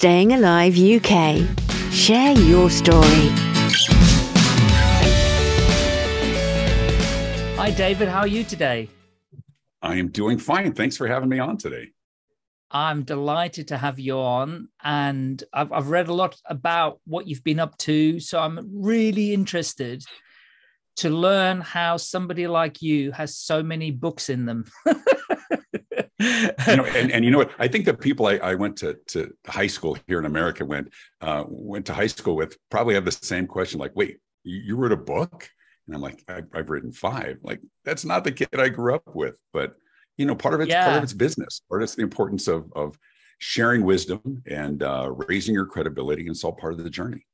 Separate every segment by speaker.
Speaker 1: Staying Alive UK. Share your story.
Speaker 2: Hi, David. How are you today?
Speaker 3: I am doing fine. Thanks for having me on today.
Speaker 2: I'm delighted to have you on, and I've, I've read a lot about what you've been up to. So I'm really interested to learn how somebody like you has so many books in them.
Speaker 3: you know, and, and you know what? I think the people I, I went to to high school here in America went uh, went to high school with probably have the same question. Like, wait, you, you wrote a book? And I'm like, I've, I've, written five. Like, that's not the kid I grew up with. But you know, part of it's yeah. part of it's business. Part of it's the importance of of sharing wisdom and uh, raising your credibility, and it's all part of the journey.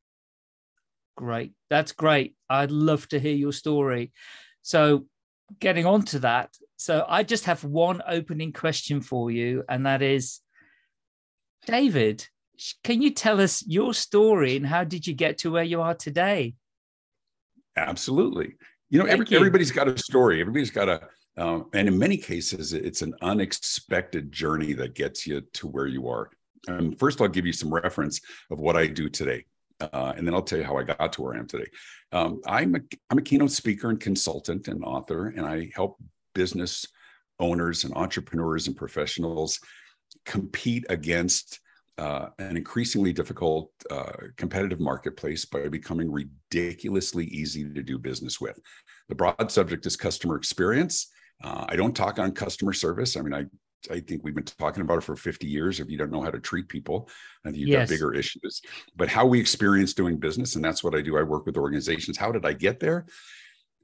Speaker 2: Great, that's great. I'd love to hear your story. So, getting on to that, so I just have one opening question for you, and that is, David, can you tell us your story and how did you get to where you are today?
Speaker 3: Absolutely. You know, every, you. everybody's got a story. Everybody's got a, um, and in many cases, it's an unexpected journey that gets you to where you are. Um, first, I'll give you some reference of what I do today, uh, and then I'll tell you how I got to where I am today. Um, I'm a I'm a keynote speaker and consultant and author, and I help business owners and entrepreneurs and professionals compete against uh, an increasingly difficult uh, competitive marketplace by becoming ridiculously easy to do business with. The broad subject is customer experience. Uh, I don't talk on customer service. I mean, I I think we've been talking about it for 50 years. If you don't know how to treat people, I think you've yes. got bigger issues. But how we experience doing business, and that's what I do. I work with organizations. How did I get there?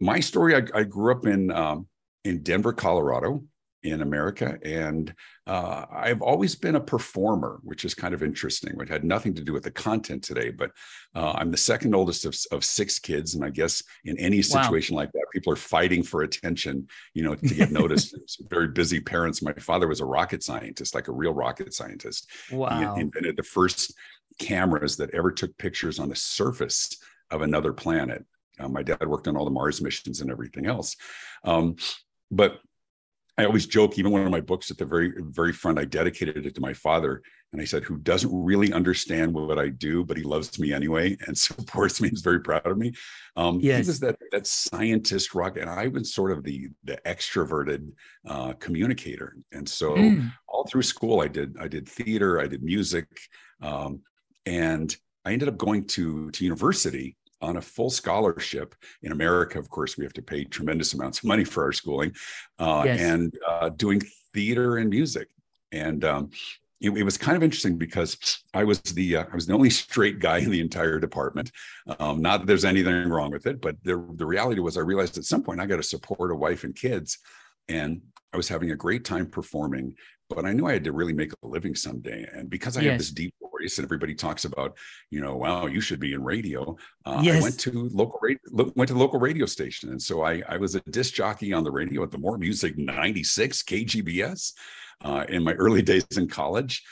Speaker 3: My story. I, I grew up in um, in Denver, Colorado in America. And uh, I've always been a performer, which is kind of interesting, which had nothing to do with the content today. But uh, I'm the second oldest of, of, six kids. And I guess in any situation wow. like that, people are fighting for attention, you know, to get noticed. very busy parents. My father was a rocket scientist, like a real rocket scientist.
Speaker 2: Wow.
Speaker 3: He invented the first cameras that ever took pictures on the surface of another planet. Uh, my dad worked on all the Mars missions and everything else. Um, but I always joke, even one of my books at the very, very front, I dedicated it to my father. And I said, who doesn't really understand what I do, but he loves me anyway and supports me, He's very proud of me. Um, yes. He was that, that scientist rock. And I was sort of the, the extroverted uh, communicator. And so mm. all through school, I did, I did theater, I did music. Um, and I ended up going to, to university on a full scholarship in America. Of course, we have to pay tremendous amounts of money for our schooling, uh, yes. and uh, doing theater and music. And um, it, it, was kind of interesting because I was the uh, I was the only straight guy in the entire department. Um, not that there's anything wrong with it, but the the reality was I realized at some point I got to support a wife and kids, and I was having a great time performing but I knew I had to really make a living someday. And because I yes. have this deep and everybody talks about, you know, wow, you should be in radio. Uh, yes. I went to local radio, went to local radio station. And so I, I was a disc jockey on the radio at the More Music 96 KGBS uh, in my early days in college.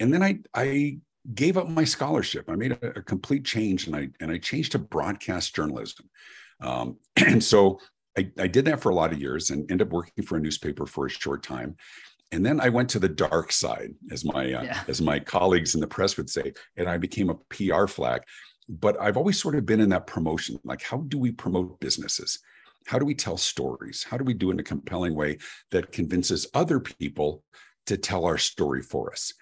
Speaker 3: And then I, I gave up my scholarship. I made a, a complete change and I, and I changed to broadcast journalism. Um, and so I, I did that for a lot of years and ended up working for a newspaper for a short time and then I went to the dark side, as my uh, yeah. as my colleagues in the press would say, and I became a PR flack. But I've always sort of been in that promotion, like how do we promote businesses? How do we tell stories? How do we do it in a compelling way that convinces other people to tell our story for us?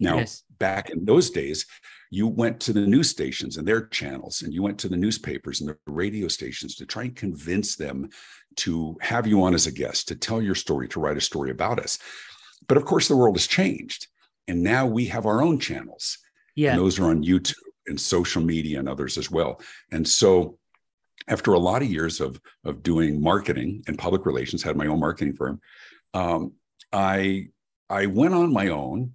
Speaker 3: Now, yes. back in those days, you went to the news stations and their channels, and you went to the newspapers and the radio stations to try and convince them to have you on as a guest, to tell your story, to write a story about us. But of course, the world has changed. And now we have our own channels. Yeah. And those are on YouTube and social media and others as well. And so after a lot of years of, of doing marketing and public relations, had my own marketing firm, um, I I went on my own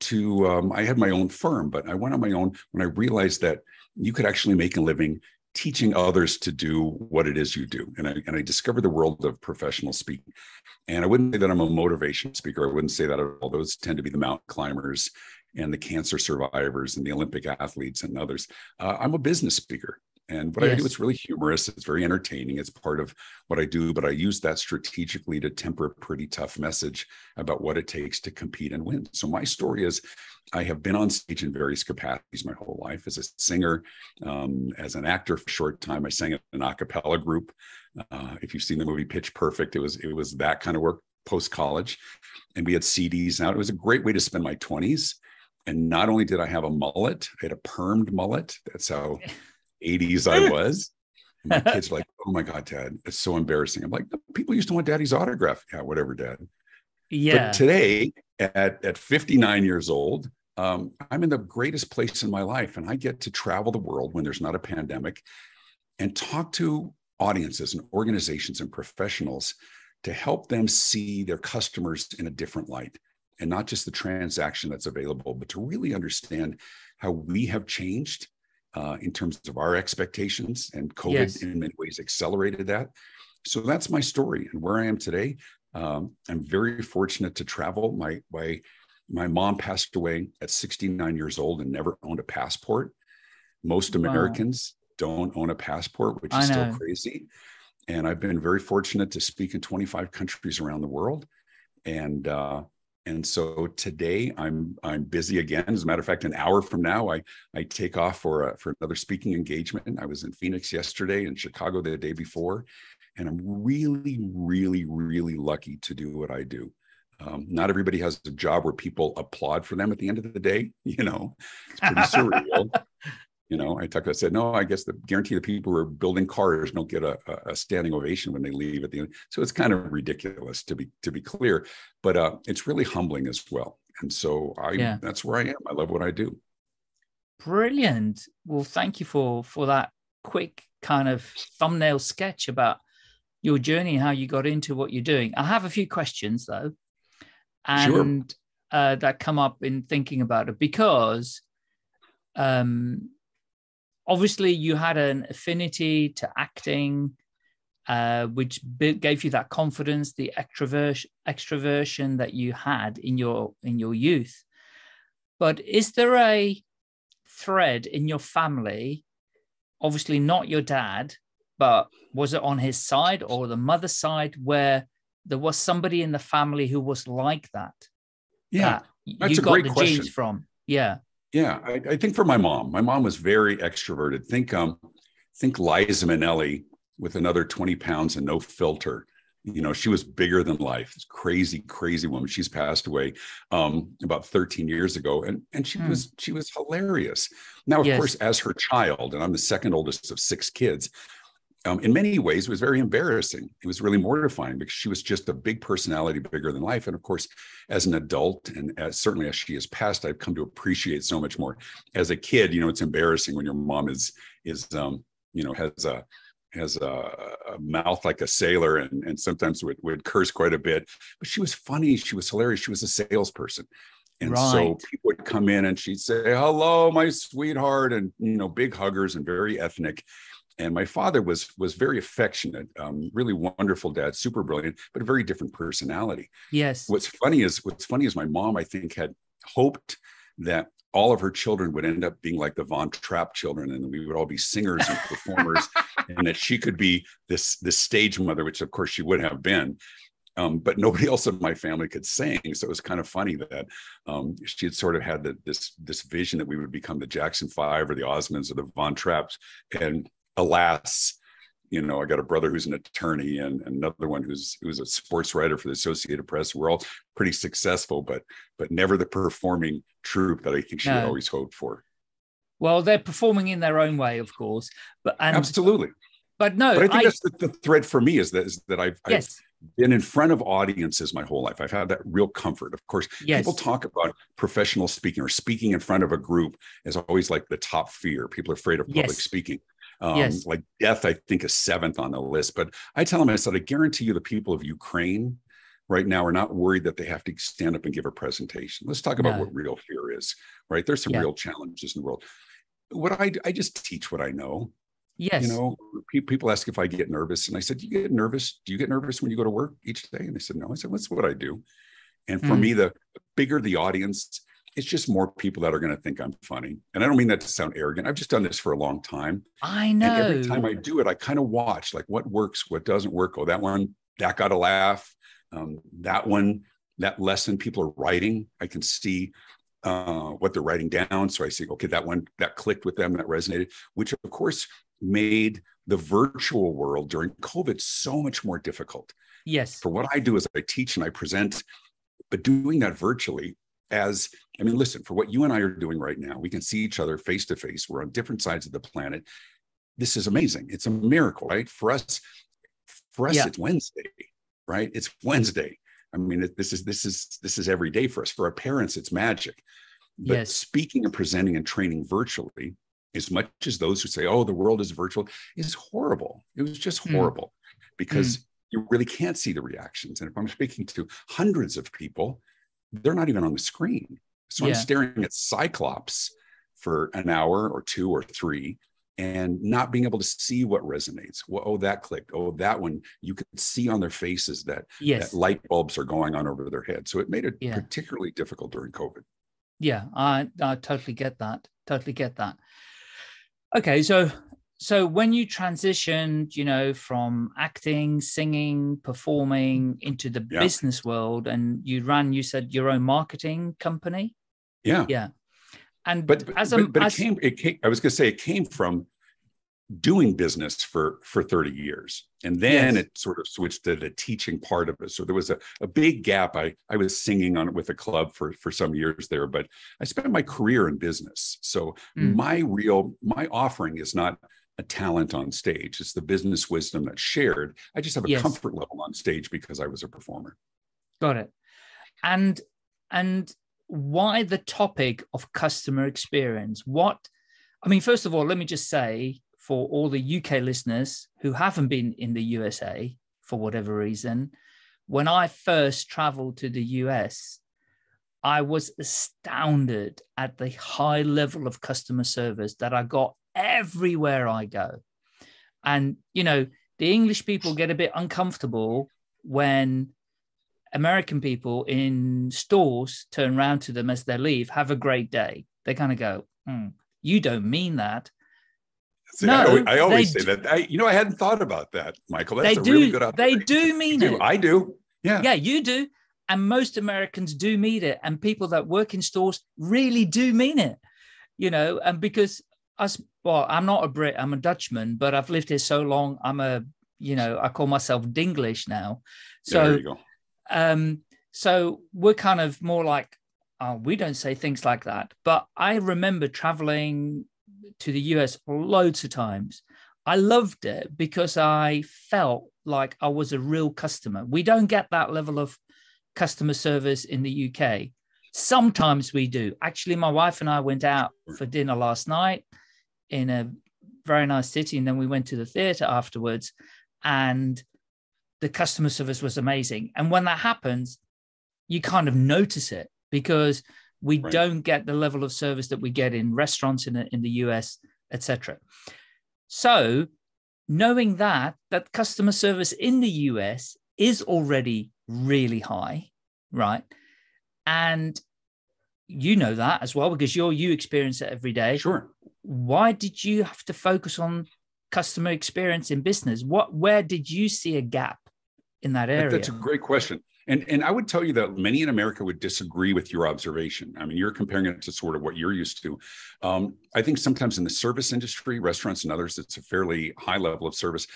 Speaker 3: to um, I had my own firm, but I went on my own when I realized that you could actually make a living teaching others to do what it is you do. And I, and I discovered the world of professional speaking. And I wouldn't say that I'm a motivation speaker. I wouldn't say that at all. Those tend to be the mountain climbers and the cancer survivors and the Olympic athletes and others. Uh, I'm a business speaker. And what I do,
Speaker 2: Yes.
Speaker 3: it's really humorous. It's very entertaining. It's part of what I do, but I use that strategically to temper a pretty tough message about what it takes to compete and win. So my story is I have been on stage in various capacities my whole life as a singer, um, as an actor for a short time. I sang in an a cappella group. Uh, if you've seen the movie Pitch Perfect, it was it was that kind of work post college, and we had CDs out. It was a great way to spend my 20s. And not only did I have a mullet, I had a permed mullet. That's how 80s I was. And my kids are like, oh my God, dad, it's so embarrassing. I'm like, people used to want daddy's autograph. Yeah, whatever, dad.
Speaker 2: Yeah.
Speaker 3: But today, at, at 59 years old, um, I'm in the greatest place in my life. And I get to travel the world when there's not a pandemic and talk to audiences and organizations and professionals to help them see their customers in a different light and not just the transaction that's available, but to really understand how we have changed uh, in terms of our expectations. And COVID,
Speaker 2: Yes.
Speaker 3: in many ways, accelerated that. So that's my story and where I am today. Um, I'm very fortunate to travel. My my my mom passed away at 69 years old and never owned a passport. Most
Speaker 2: Wow.
Speaker 3: Americans don't own a passport, which
Speaker 2: I
Speaker 3: is still crazy. And I've been very fortunate to speak in 25 countries around the world. And uh, and so today I'm I'm busy again. As a matter of fact, an hour from now, I I take off for a, for another speaking engagement. I was in Phoenix yesterday and Chicago the day before, and I'm really, really, really lucky to do what I do. Um, not everybody has a job where people applaud for them at the end of the day. You know, it's pretty surreal. You know, I talked. I said, no, I guess the guarantee the people who are building cars don't get a, a- standing ovation when they leave at the end. So it's kind of ridiculous to be to be clear, but uh, it's really humbling as well. And so I,
Speaker 2: Yeah.
Speaker 3: that's where I am. I love what I do.
Speaker 2: Brilliant. Well, thank you for for that quick kind of thumbnail sketch about your journey, and how you got into what you're doing. I have a few questions though,
Speaker 3: Sure.
Speaker 2: and uh, that come up in thinking about it because, um, obviously you had an affinity to acting, uh, which gave you that confidence, the extroversion, extroversion that you had in your in your youth. But is there a thread in your family? Obviously, not your dad, but was it on his side or the mother's side where there was somebody in the family who was like that?
Speaker 3: Yeah.
Speaker 2: that
Speaker 3: that's
Speaker 2: you
Speaker 3: a
Speaker 2: got
Speaker 3: great
Speaker 2: the
Speaker 3: question.
Speaker 2: genes from. Yeah.
Speaker 3: Yeah, I, I think for my mom, my mom was very extroverted. Think um, think Liza Minnelli with another 20 pounds and no filter. You know, she was bigger than life. This crazy, crazy woman. She's passed away um, about 13 years ago, and and she
Speaker 2: Hmm.
Speaker 3: was she was hilarious. Now, of
Speaker 2: Yes.
Speaker 3: course, as her child, and I'm the second oldest of six kids. Um, in many ways, it was very embarrassing. It was really mortifying because she was just a big personality, bigger than life. And of course, as an adult, and as, certainly as she has passed, I've come to appreciate so much more. As a kid, you know, it's embarrassing when your mom is is um, you know has a has a, a mouth like a sailor and and sometimes would would curse quite a bit. But she was funny. She was hilarious. She was a salesperson. And so people would come in and she'd say, "Hello, my sweetheart," and you know, big huggers and very ethnic and my father was was very affectionate um, really wonderful dad super brilliant but a very different personality.
Speaker 2: Yes.
Speaker 3: what's funny is what's funny is my mom i think had hoped that all of her children would end up being like the von trapp children and we would all be singers and performers and that she could be this this stage mother which of course she would have been. Um, but nobody else in my family could sing, so it was kind of funny that um, she had sort of had the, this this vision that we would become the Jackson Five or the Osmonds or the Von Trapps, and alas, you know, I got a brother who's an attorney and another one who's who's a sports writer for the Associated Press. We're all pretty successful, but but never the performing troupe that I think she
Speaker 2: No.
Speaker 3: always hoped for.
Speaker 2: Well, they're performing in their own way, of course. But and
Speaker 3: Absolutely,
Speaker 2: but no,
Speaker 3: but I think
Speaker 2: I,
Speaker 3: that's the, the thread for me is that is that I've, I've been in front of audiences my whole life. I've had that real comfort. Of course,
Speaker 2: yes,
Speaker 3: people talk about professional speaking or speaking in front of a group is always like the top fear. People are afraid of public
Speaker 2: Yes.
Speaker 3: speaking. Um,
Speaker 2: Yes.
Speaker 3: Like death, I think, is seventh on the list. But I tell them, I said, I guarantee you the people of Ukraine right now are not worried that they have to stand up and give a presentation. Let's talk about
Speaker 2: No.
Speaker 3: what real fear is, right? There's some
Speaker 2: Yeah.
Speaker 3: real challenges in the world. What I, I just teach what I know
Speaker 2: yes,
Speaker 3: you know pe- people ask if i get nervous and i said do you get nervous do you get nervous when you go to work each day and they said no i said that's what i do and for
Speaker 2: Mm.
Speaker 3: me the bigger the audience it's just more people that are going to think I'm funny. And I don't mean that to sound arrogant. I've just done this for a long time.
Speaker 2: I know.
Speaker 3: And every time I do it, I kind of watch like what works, what doesn't work. Oh, that one, that got a laugh. Um, that one, that lesson people are writing, I can see uh, what they're writing down. So I see, okay, that one that clicked with them, that resonated, which of course made the virtual world during COVID so much more difficult.
Speaker 2: Yes.
Speaker 3: For what I do is I teach and I present, but doing that virtually as I mean, listen, for what you and I are doing right now, we can see each other face to face. We're on different sides of the planet. This is amazing. It's a miracle, right? For us, for us, yeah. it's Wednesday, right? It's Wednesday. I mean, this is this is this is every day for us. For our parents, it's magic. But yes. speaking and presenting and training virtually, as much as those who say, "Oh, the world is virtual," is horrible. It was just hmm. horrible mm. because mm. you really can't see the reactions. And if I'm speaking to hundreds of people, they're not even on the screen. So yeah. I'm staring at Cyclops for an hour or two or three and not being able to see what resonates. Well, oh, that clicked. Oh, that one. You could see on their faces that, yes. that light bulbs are going on over their head. So it made it yeah. particularly difficult during COVID.
Speaker 2: Yeah, I, I totally get that. Totally get that. Okay, so so when you transitioned, you know, from acting, singing, performing into the yeah. business world, and you ran, you said your own marketing company.
Speaker 3: Yeah,
Speaker 2: yeah. And
Speaker 3: but as a, but, but as, it came, it came. I was going to say it came from doing business for for 30 years and then yes. it sort of switched to the teaching part of it so there was a, a big gap i i was singing on it with a club for for some years there but i spent my career in business so mm. my real my offering is not a talent on stage it's the business wisdom that's shared i just have a yes. comfort level on stage because i was a performer
Speaker 2: got it and and why the topic of customer experience? What, I mean, first of all, let me just say for all the UK listeners who haven't been in the USA for whatever reason, when I first traveled to the US, I was astounded at the high level of customer service that I got everywhere I go. And, you know, the English people get a bit uncomfortable when American people in stores turn around to them as they leave, have a great day. They kind of go, hmm, you don't mean that.
Speaker 3: See, no, I always, I always say do. that. I, you know, I hadn't thought about that, Michael. That's
Speaker 2: they do,
Speaker 3: really good
Speaker 2: They do mean
Speaker 3: do.
Speaker 2: it.
Speaker 3: I do. Yeah.
Speaker 2: Yeah, you do. And most Americans do mean it. And people that work in stores really do mean it. You know, and because us, well, I'm not a Brit, I'm a Dutchman, but I've lived here so long. I'm a, you know, I call myself Dinglish now. So yeah, um, so we're kind of more like, oh, we don't say things like that. But I remember traveling to the US loads of times. I loved it because I felt like I was a real customer. We don't get that level of customer service in the UK. Sometimes we do. Actually, my wife and I went out for dinner last night in a very nice city, and then we went to the theater afterwards. And the customer service was amazing. And when that happens, you kind of notice it because we right. don't get the level of service that we get in restaurants in, in the US, etc. So knowing that that customer service in the US is already really high, right? And you know that as well because you're you experience it every day.
Speaker 3: Sure.
Speaker 2: Why did you have to focus on customer experience in business? What where did you see a gap? in that area?
Speaker 3: That's a great question. And, and I would tell you that many in America would disagree with your observation. I mean, you're comparing it to sort of what you're used to. Um, I think sometimes in the service industry, restaurants and others, it's a fairly high level of service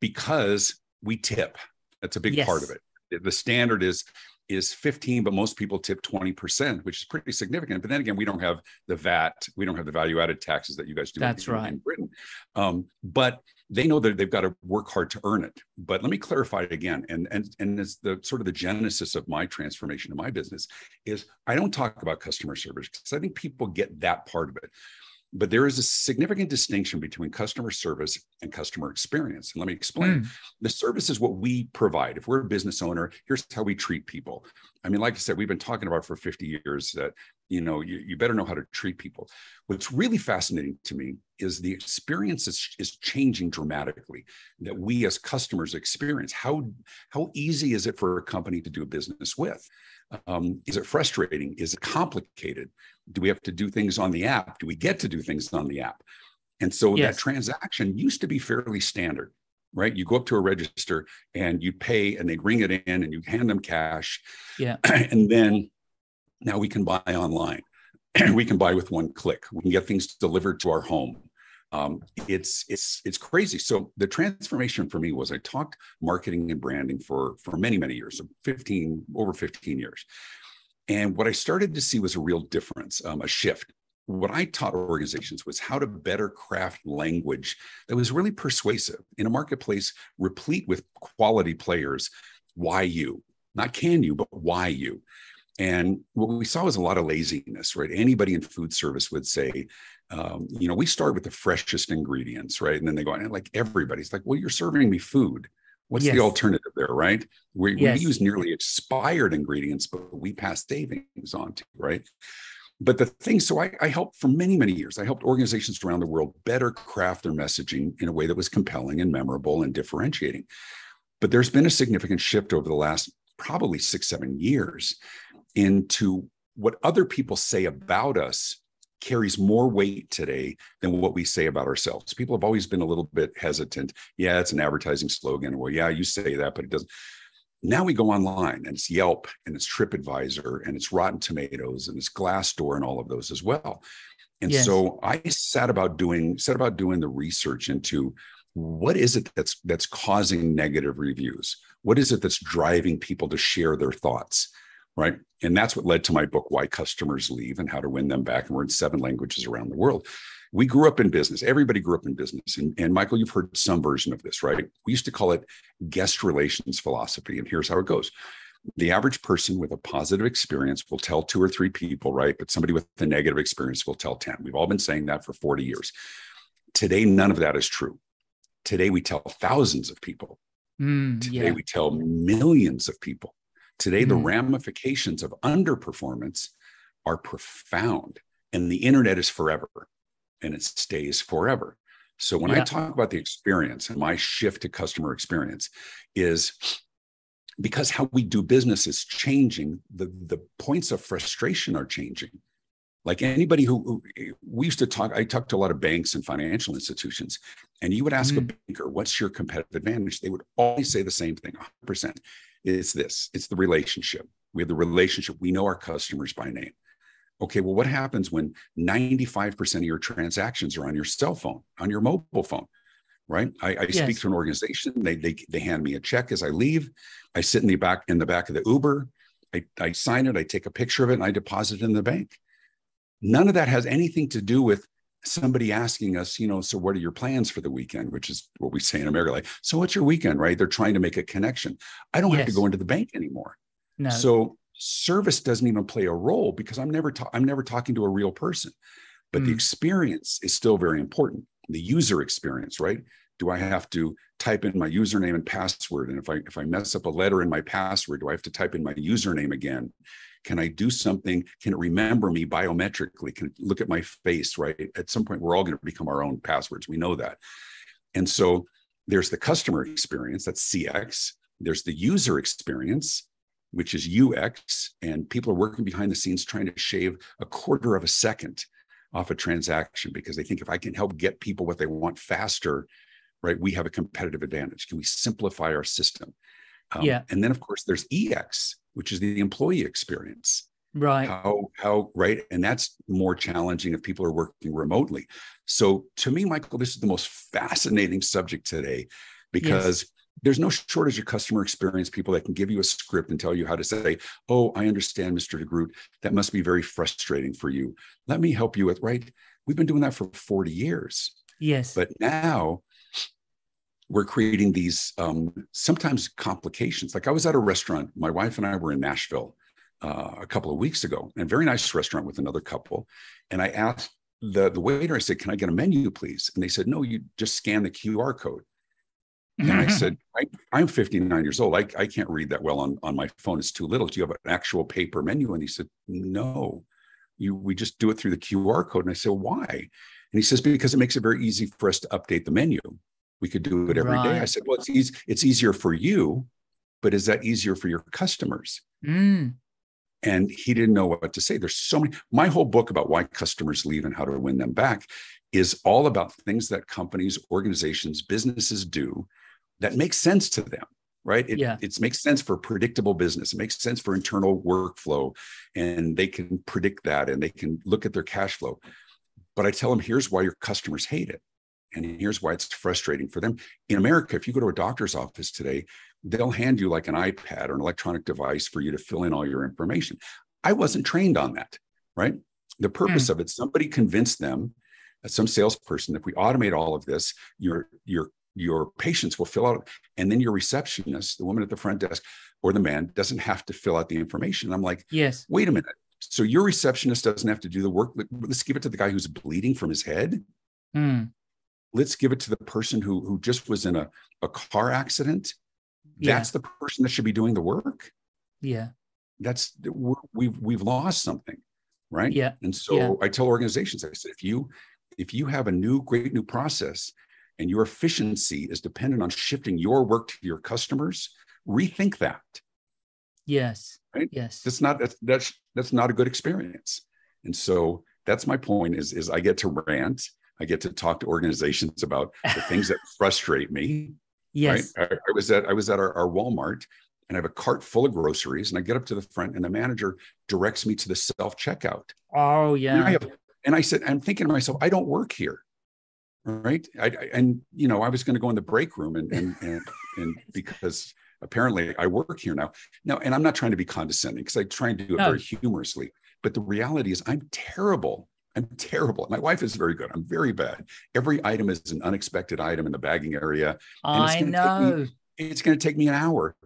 Speaker 3: because we tip. That's a big yes. part of it. The standard is is 15, but most people tip 20%, which is pretty significant. But then again, we don't have the VAT, we don't have the value added taxes that you guys do
Speaker 2: That's
Speaker 3: in,
Speaker 2: right.
Speaker 3: in Britain. Um, but they know that they've got to work hard to earn it. But let me clarify it again. And and and as the sort of the genesis of my transformation of my business is I don't talk about customer service because I think people get that part of it. But there is a significant distinction between customer service and customer experience. And let me explain. Mm. The service is what we provide. If we're a business owner, here's how we treat people. I mean, like I said, we've been talking about for 50 years that, you know, you, you better know how to treat people. What's really fascinating to me is the experience is, is changing dramatically that we as customers experience. How, how easy is it for a company to do business with? Um, is it frustrating? Is it complicated? Do we have to do things on the app? Do we get to do things on the app? And so yes. that transaction used to be fairly standard, right? You go up to a register and you pay and they ring it in and you hand them cash.
Speaker 2: Yeah.
Speaker 3: And then now we can buy online. and we can buy with one click. We can get things delivered to our home. Um, it's it's it's crazy. So the transformation for me was I talked marketing and branding for for many many years, 15 over 15 years, and what I started to see was a real difference, um, a shift what I taught organizations was how to better craft language that was really persuasive in a marketplace replete with quality players. Why you? Not can you, but why you? And what we saw was a lot of laziness, right? Anybody in food service would say, um, you know, we start with the freshest ingredients, right? And then they go, and like everybody's like, well, you're serving me food. What's yes. the alternative there, right? We, yes. we use nearly expired ingredients, but we pass savings on to, right? but the thing, so I, I, helped for many, many years. I helped organizations around the world better craft their messaging in a way that was compelling and memorable and differentiating. But there's been a significant shift over the last probably six, seven years into what other people say about us carries more weight today than what we say about ourselves. People have always been a little bit hesitant. Yeah, it's an advertising slogan. Well, yeah, you say that, but it doesn't. Now we go online and it's Yelp and it's TripAdvisor and it's Rotten Tomatoes and it's Glassdoor and all of those as well. And yes. so I set about doing set about doing the research into what is it that's that's causing negative reviews? What is it that's driving people to share their thoughts? Right. And that's what led to my book, Why Customers Leave and How to Win Them Back. And we're in seven languages around the world we grew up in business. Everybody grew up in business. And, and Michael, you've heard some version of this, right? We used to call it guest relations philosophy. And here's how it goes the average person with a positive experience will tell two or three people, right? But somebody with a negative experience will tell 10. We've all been saying that for 40 years. Today, none of that is true. Today, we tell thousands of people.
Speaker 2: Mm,
Speaker 3: Today, yeah. we tell millions of people. Today, mm. the ramifications of underperformance are profound, and the internet is forever and it stays forever. So when yeah. I talk about the experience and my shift to customer experience is because how we do business is changing, the, the points of frustration are changing. Like anybody who, who we used to talk, I talked to a lot of banks and financial institutions, and you would ask mm. a banker, what's your competitive advantage? They would always say the same thing 100%. It's this, it's the relationship. We have the relationship. We know our customers by name okay, well, what happens when 95% of your transactions are on your cell phone, on your mobile phone? Right. I, I yes. speak to an organization. They, they they hand me a check as I leave. I sit in the back in the back of the Uber. I, I sign it. I take a picture of it, and I deposit it in the bank. None of that has anything to do with somebody asking us, you know, so what are your plans for the weekend? Which is what we say in America, like, so what's your weekend, right? They're trying to make a connection. I don't yes. have to go into the bank anymore.
Speaker 2: No.
Speaker 3: So service doesn't even play a role because I'm never ta- I'm never talking to a real person. But mm. the experience is still very important. The user experience, right? Do I have to type in my username and password? And if I if I mess up a letter in my password, do I have to type in my username again? Can I do something? Can it remember me biometrically? Can it look at my face, right? At some point, we're all going to become our own passwords. We know that. And so there's the customer experience, that's CX. There's the user experience, which is UX, and people are working behind the scenes trying to shave a quarter of a second off a transaction because they think if I can help get people what they want faster, right, we have a competitive advantage. Can we simplify our system?
Speaker 2: Um, yeah.
Speaker 3: And then, of course, there's EX, which is the employee experience.
Speaker 2: Right.
Speaker 3: How, how, right. And that's more challenging if people are working remotely. So, to me, Michael, this is the most fascinating subject today because. Yes there's no shortage of customer experience people that can give you a script and tell you how to say, Oh, I understand, Mr. DeGroot. That must be very frustrating for you. Let me help you with, right? We've been doing that for 40 years.
Speaker 2: Yes.
Speaker 3: But now we're creating these um, sometimes complications. Like I was at a restaurant, my wife and I were in Nashville uh, a couple of weeks ago, and a very nice restaurant with another couple. And I asked the, the waiter, I said, Can I get a menu, please? And they said, No, you just scan the QR code. And I said, I, am 59 years old. I, I can't read that well on, on my phone. It's too little. Do you have an actual paper menu? And he said, No. You we just do it through the QR code. And I said, Why? And he says, Because it makes it very easy for us to update the menu. We could do it every right. day. I said, Well, it's easy, it's easier for you, but is that easier for your customers?
Speaker 2: Mm.
Speaker 3: and he didn't know what to say. There's so many. My whole book about why customers leave and how to win them back is all about things that companies, organizations, businesses do that makes sense to them right? It,
Speaker 2: Yeah.
Speaker 3: it makes sense for predictable business. It makes sense for internal workflow, and they can predict that and they can look at their cash flow. But I tell them, here's why your customers hate it. And here's why it's frustrating for them. In America, if you go to a doctor's office today, they'll hand you like an iPad or an electronic device for you to fill in all your information. I wasn't trained on that, right? The purpose of it, somebody convinced them, uh, some salesperson, if we automate all of this, your your your patients will fill out, and then your receptionist, the woman at the front desk or the man, doesn't have to fill out the information. I'm like,
Speaker 2: Yes.
Speaker 3: wait a minute. So your receptionist doesn't have to do the work. Let's give it to the guy who's bleeding from his head.
Speaker 2: Mm.
Speaker 3: Let's give it to the person who who just was in a, a car accident.
Speaker 2: Yeah.
Speaker 3: That's the person that should be doing the work.
Speaker 2: Yeah.
Speaker 3: That's we've we've lost something, right?
Speaker 2: Yeah.
Speaker 3: And so
Speaker 2: Yeah.
Speaker 3: I tell organizations, I said, if you if you have a new great new process and your efficiency is dependent on shifting your work to your customers, rethink that.
Speaker 2: Yes.
Speaker 3: Right?
Speaker 2: Yes.
Speaker 3: That's not that's that's that's not a good experience. And so that's my point is is I get to rant, I get to talk to organizations about the things that frustrate me.
Speaker 2: yes.
Speaker 3: Right? I, I was at I was at our, our Walmart and I have a cart full of groceries and I get up to the front and the manager directs me to the self checkout.
Speaker 2: Oh
Speaker 3: And
Speaker 2: yeah.
Speaker 3: I have, and I said, I'm thinking to myself, I don't work here. Right. I, I- and you know, I was going to go in the break room and and and, and because apparently I work here now. Now, and I'm not trying to be condescending because I try and do it
Speaker 2: No.
Speaker 3: very humorously. But the reality is I'm terrible. I'm terrible. My wife is very good. I'm very bad. Every item is an unexpected item in the bagging area. and it's
Speaker 2: I
Speaker 3: take me-
Speaker 2: know.
Speaker 3: It's going to take me an hour.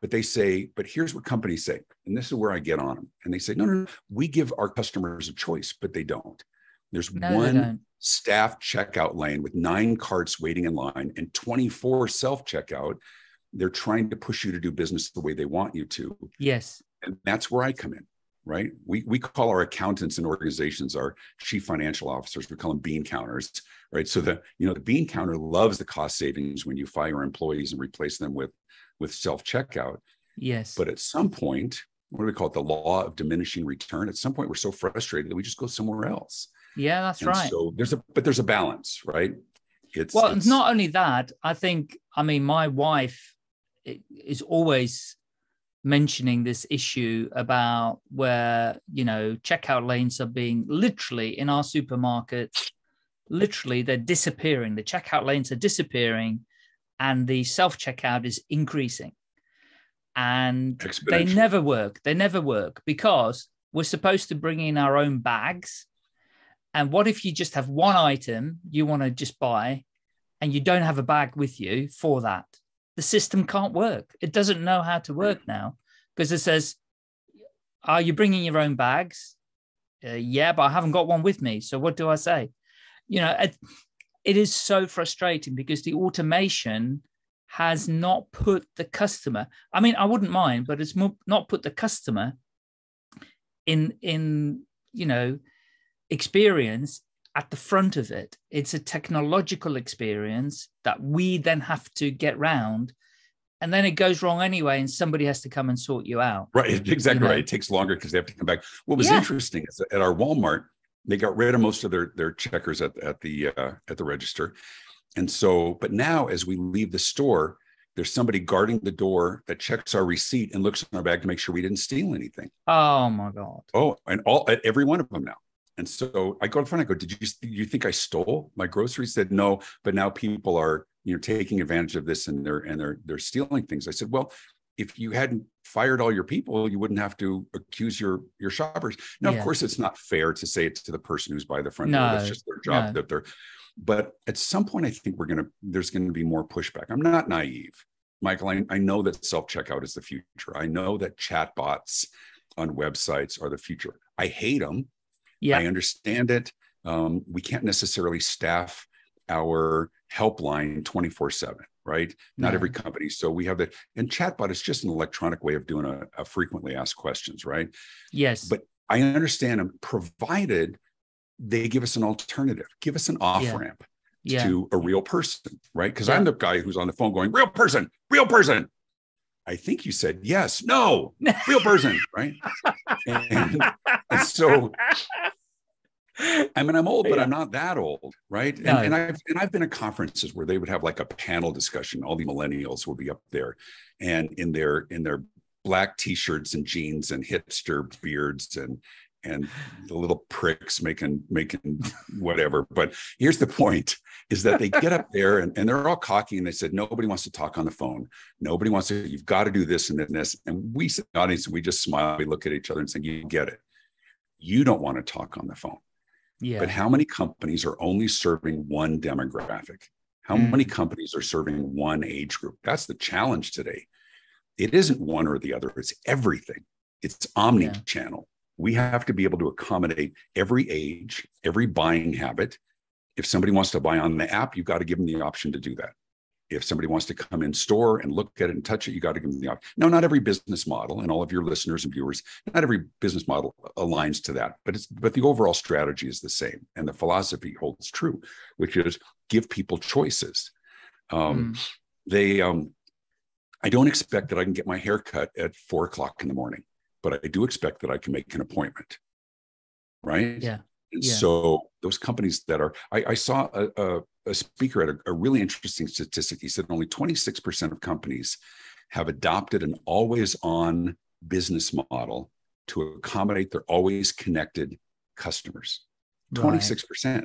Speaker 3: But they say, but here's what companies say. And this is where I get on them. And they say, no, no, no. We give our customers a choice, but they don't. There's
Speaker 2: No,
Speaker 3: one staff checkout lane with nine carts waiting in line and 24 self checkout. They're trying to push you to do business the way they want you to.
Speaker 2: Yes.
Speaker 3: And that's where I come in, right? We, we call our accountants and organizations our chief financial officers. We call them bean counters, right? So the, you know, the bean counter loves the cost savings when you fire employees and replace them with, with self checkout.
Speaker 2: Yes.
Speaker 3: But at some point, what do we call it? The law of diminishing return. At some point, we're so frustrated that we just go somewhere else.
Speaker 2: yeah, that's
Speaker 3: And
Speaker 2: right.
Speaker 3: So there's a, but there's a balance, right? It's
Speaker 2: well,
Speaker 3: it's,
Speaker 2: not only that, I think, I mean, my wife is always mentioning this issue about where, you know, checkout lanes are being literally in our supermarkets, literally they're disappearing. The checkout lanes are disappearing and the self checkout is increasing. And they never work. They never work because we're supposed to bring in our own bags. And what if you just have one item you want to just buy and you don't have a bag with you for that? The system can't work. It doesn't know how to work now because it says, Are you bringing your own bags? Uh, yeah, but I haven't got one with me. So what do I say? You know, it, it is so frustrating because the automation has not put the customer i mean i wouldn't mind but it's not put the customer in in you know experience at the front of it it's a technological experience that we then have to get round and then it goes wrong anyway and somebody has to come and sort you out
Speaker 3: Right, exactly
Speaker 2: know?
Speaker 3: right. It takes longer because they have to come back. What was
Speaker 2: Yeah.
Speaker 3: interesting is that at our Walmart, they got rid of most of their their checkers at at the uh, at the register, and so. But now, as we leave the store, there's somebody guarding the door that checks our receipt and looks in our bag to make sure we didn't steal anything.
Speaker 2: oh my god
Speaker 3: Oh, and all at every one of them now. And so I go in front. I go, "Did you you think I stole my groceries?" Said no, but now people are you know taking advantage of this and they're and they're they're stealing things. I said, well, if you hadn't fired all your people, you wouldn't have to accuse your your shoppers. Now,
Speaker 2: Yeah.
Speaker 3: of course, it's not fair to say it to the person who's by the front door. That's just their job
Speaker 2: no.
Speaker 3: that they're. But at some point, I think we're gonna there's going to be more pushback. I'm not naive, Michael. I, I know that self checkout is the future. I know that chatbots on websites are the future. I hate them.
Speaker 2: Yeah
Speaker 3: I understand it. Um, we can't necessarily staff our helpline 24 7, right? Not
Speaker 2: No.
Speaker 3: every company. So we have the, and chatbot is just an electronic way of doing a, a frequently asked questions, right?
Speaker 2: yes
Speaker 3: But I understand them provided they give us an alternative, give us an off
Speaker 2: Yeah.
Speaker 3: ramp
Speaker 2: yeah
Speaker 3: to a real person, right? Because
Speaker 2: Yeah.
Speaker 3: I'm the guy who's on the phone going, real person, real person. I think you said yes, no, real person, right? And, and so I mean, I'm old, but I'm not that old, right? And,
Speaker 2: No.
Speaker 3: and I've and I've been at conferences where they would have like a panel discussion. All the millennials would be up there, and in their in their black t-shirts and jeans and hipster beards and and the little pricks making making whatever. But here's the point: is that they get up there and, and they're all cocky and they said nobody wants to talk on the phone. Nobody wants to. You've got to do this and this. And we, sit in the audience, we just smile. We look at each other and say, "You get it. You don't want to talk on the phone."
Speaker 2: yeah.
Speaker 3: But how many companies are only serving one demographic? How
Speaker 2: Mm.
Speaker 3: many companies are serving one age group? That's the challenge today. It isn't one or the other, it's everything. It's omni channel. We have to be able to accommodate every age, every buying habit. If somebody wants to buy on the app, you've got to give them the option to do that. If somebody wants to come in store and look at it and touch it, you got to give them the option. No, not every business model, and all of your listeners and viewers, not every business model aligns to that, but it's but the overall strategy is the same, and the philosophy holds true, which is give people choices. Um,
Speaker 2: Mm.
Speaker 3: They, um, I don't expect that I can get my hair cut at four o'clock in the morning, but I do expect that I can make an appointment. Right.
Speaker 2: Yeah.
Speaker 3: And
Speaker 2: Yeah.
Speaker 3: so those companies that are, I, I saw a, a, a speaker at a, a really interesting statistic. He said only 26% of companies have adopted an always on business model to accommodate their always connected customers. 26%.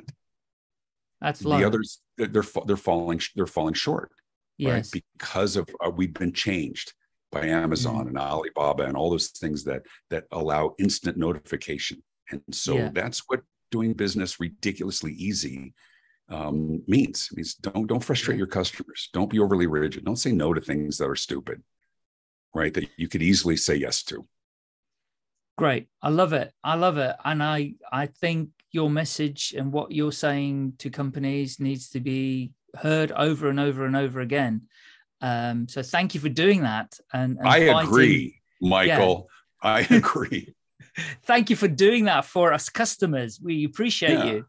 Speaker 2: That's low.
Speaker 3: The others, they're, they're, they're falling, they're falling short
Speaker 2: yes.
Speaker 3: right? Because of uh, we've been changed by Amazon
Speaker 2: Mm.
Speaker 3: and Alibaba and all those things that that allow instant notification, and so
Speaker 2: Yeah.
Speaker 3: that's what doing business ridiculously easy um, means. It means don't don't frustrate your customers. Don't be overly rigid. Don't say no to things that are stupid, right? That you could easily say yes to.
Speaker 2: Great. I love it. I love it. And I I think your message and what you're saying to companies needs to be heard over and over and over again. Um, so thank you for doing that. And, and
Speaker 3: I
Speaker 2: fighting-
Speaker 3: agree, Michael. I agree.
Speaker 2: Thank you for doing that for us customers. We appreciate
Speaker 3: Yeah.
Speaker 2: you.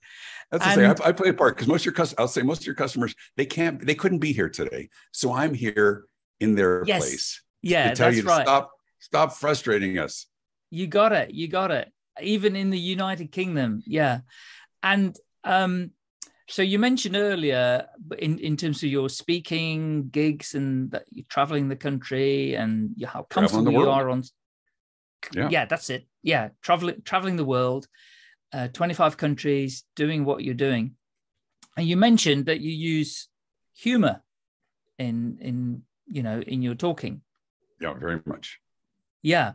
Speaker 3: That's
Speaker 2: And-
Speaker 3: I, I play a part because most of your customers, I'll say most of your customers, they can't, they couldn't be here today. So I'm here in their
Speaker 2: Yes.
Speaker 3: place
Speaker 2: Yeah,
Speaker 3: to tell
Speaker 2: that's
Speaker 3: you to
Speaker 2: right.
Speaker 3: stop, stop frustrating us.
Speaker 2: You got it. You got it. Even in the United Kingdom. Yeah. And um, so you mentioned earlier in, in terms of your speaking gigs and that you're traveling the country and how comfortable you are on.
Speaker 3: Yeah.
Speaker 2: that's it. Yeah. Traveling, traveling the world, uh, 25 countries, doing what you're doing. And you mentioned that you use humor in, in, you know, in your talking.
Speaker 3: Yeah, very much.
Speaker 2: Yeah.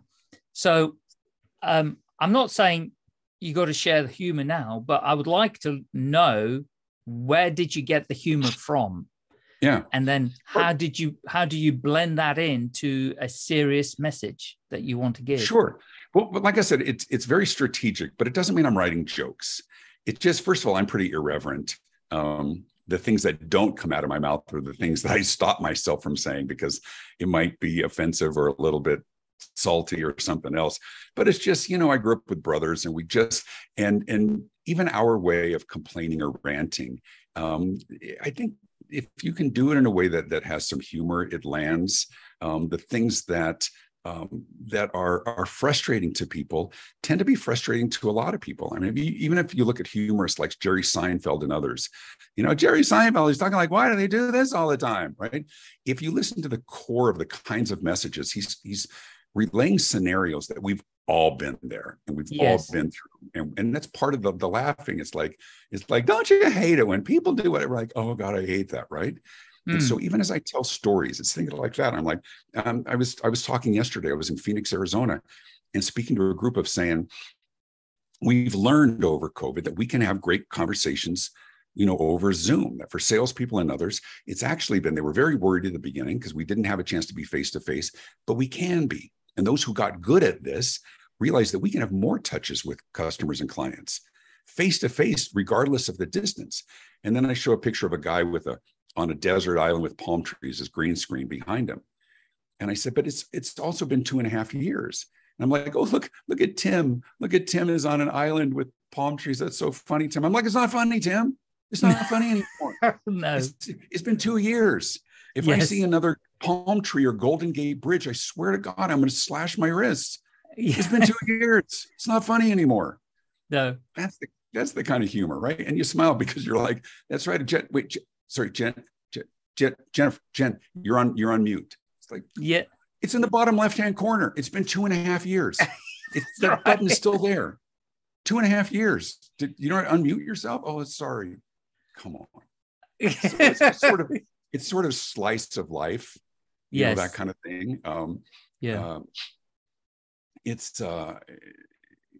Speaker 2: So um, I'm not saying you got to share the humor now, but I would like to know where did you get the humor from?
Speaker 3: Yeah.
Speaker 2: And then how did you how do you blend that into a serious message that you want to give?
Speaker 3: Sure. Well, but like I said, it's it's very strategic, but it doesn't mean I'm writing jokes. It just, first of all, I'm pretty irreverent. Um, the things that don't come out of my mouth are the things that I stop myself from saying because it might be offensive or a little bit salty or something else. But it's just, you know, I grew up with brothers and we just and and even our way of complaining or ranting, um, I think if you can do it in a way that that has some humor, it lands. Um, the things that um, that are are frustrating to people tend to be frustrating to a lot of people. I mean, if you, even if you look at humorists like Jerry Seinfeld and others, you know, Jerry Seinfeld is talking like, why do they do this all the time, right? If you listen to the core of the kinds of messages, he's he's relaying scenarios that we've all been there and we've
Speaker 2: Yes.
Speaker 3: all been through, and, and that's part of the, the laughing. It's like it's like, don't you hate it when people do whatever? Like, oh God, I hate that, right? And
Speaker 2: Mm,
Speaker 3: so even as I tell stories, it's things like that. I'm like, um, I was I was talking yesterday. I was in Phoenix, Arizona, and speaking to a group of saying, we've learned over COVID that we can have great conversations, you know, over Zoom. That for salespeople and others, it's actually been. They were very worried at the beginning because we didn't have a chance to be face to face, but we can be. And those who got good at this realized that we can have more touches with customers and clients face to face, regardless of the distance. And then I show a picture of a guy with a on a desert island with palm trees, his green screen behind him. And I said, but it's it's also been two and a half years. And I'm like, oh, look, look at Tim. Look at Tim is on an island with palm trees. That's so funny, Tim. I'm like, it's not funny, Tim. It's not funny anymore.
Speaker 2: no.
Speaker 3: It's, it's been two years. If I see another palm tree or Golden Gate Bridge, I swear to God, I'm going to slash my wrists. It's been two years. It's not funny anymore.
Speaker 2: No,
Speaker 3: that's the that's the kind of humor, right? And you smile because you're like, that's right. Jen, wait, Jen, sorry, Jen, Jen, Jen, Jennifer, Jen, you're on you're on mute. It's like,
Speaker 2: yeah,
Speaker 3: it's in the bottom left hand corner. It's been two and a half years. It's the right. button is still there. Two and a half years. Did you don't unmute yourself? Oh, sorry. Come on. so it's, it's, sort of it's sort of slice of life. You yes. know, that kind of thing. Um,
Speaker 2: yeah. Um,
Speaker 3: it's uh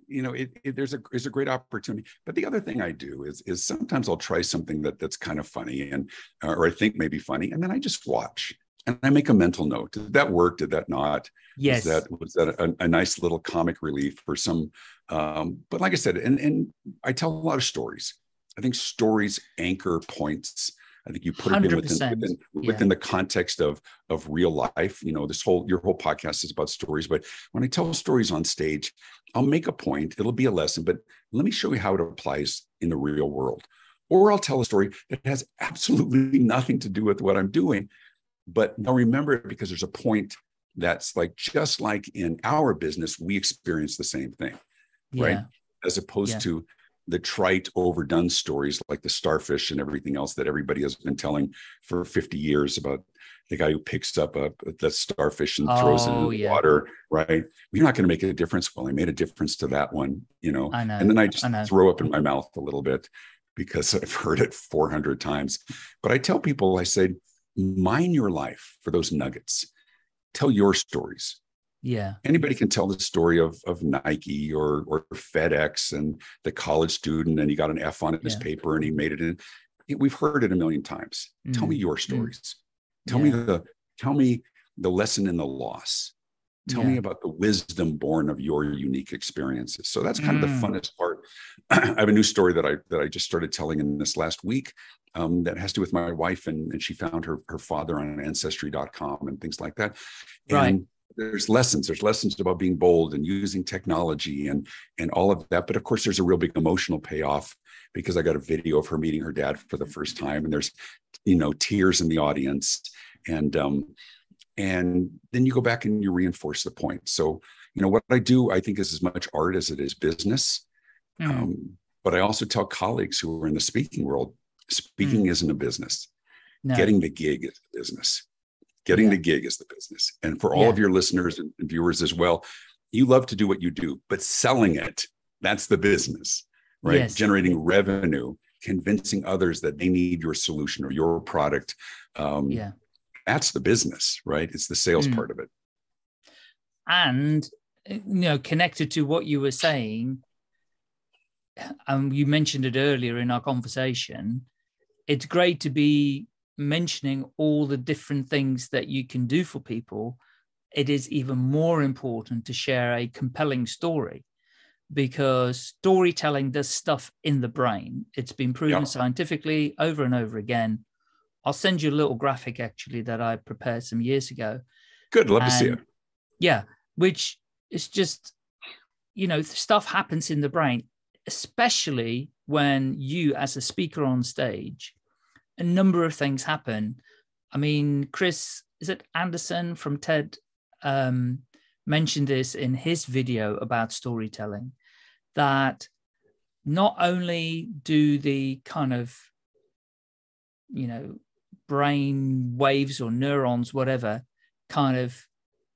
Speaker 3: you know it, it, there's a there's a great opportunity but the other thing i do is is sometimes i'll try something that that's kind of funny and or i think may be funny and then i just watch and i make a mental note did that work did that not
Speaker 2: yes
Speaker 3: was that was that a, a nice little comic relief for some um but like i said and and i tell a lot of stories i think stories anchor points I think you put it in within, within, yeah. the context of of real life. You know, this whole your whole podcast is about stories. But when I tell stories on stage, I'll make a point. It'll be a lesson, but let me show you how it applies in the real world. Or I'll tell a story that has absolutely nothing to do with what I'm doing. But now remember it because there's a point that's like just like in our business, we experience the same thing, yeah. right? As opposed yeah. to the trite, overdone stories like the starfish and everything else that everybody has been telling for 50 years about the guy who picks up a, the starfish and throws oh, it in oh, the yeah. water, right? You're not going to make a difference. Well, I made a difference to that one, you know.
Speaker 2: I know.
Speaker 3: And then I just I throw up in my mouth a little bit because I've heard it 400 times. But I tell people, I say, mine your life for those nuggets. Tell your stories
Speaker 2: yeah
Speaker 3: anybody can tell the story of of nike or or fedex and the college student and he got an f on his yeah. paper and he made it in we've heard it a million times mm. tell me mm. your mm. stories mm. tell yeah. me the tell me the lesson in the loss tell yeah. me about the wisdom born of your unique experiences so that's kind mm. of the mm. funnest part i have a new story that i that i just started telling in this last week um, that has to do with my wife and, and she found her her father on ancestry.com and things like that
Speaker 2: right
Speaker 3: and there's lessons there's lessons about being bold and using technology and and all of that but of course there's a real big emotional payoff because i got a video of her meeting her dad for the first time and there's you know tears in the audience and um and then you go back and you reinforce the point so you know what i do i think is as much art as it is business mm. um, but i also tell colleagues who are in the speaking world speaking mm. isn't a business no. getting the gig is a business Getting yeah. the gig is the business. And for all yeah. of your listeners and viewers as well, you love to do what you do, but selling it, that's the business, right? Yes. Generating revenue, convincing others that they need your solution or your product. Um,
Speaker 2: yeah.
Speaker 3: That's the business, right? It's the sales mm. part of it.
Speaker 2: And, you know, connected to what you were saying, um, you mentioned it earlier in our conversation. It's great to be mentioning all the different things that you can do for people, it is even more important to share a compelling story because storytelling does stuff in the brain. It's been proven yeah. scientifically over and over again. I'll send you a little graphic actually that I prepared some years ago.
Speaker 3: Good, love and, to see it.
Speaker 2: Yeah, which is just, you know, stuff happens in the brain, especially when you, as a speaker on stage, a number of things happen. I mean, Chris, is it Anderson from TED um, mentioned this in his video about storytelling that not only do the kind of, you know, brain waves or neurons, whatever, kind of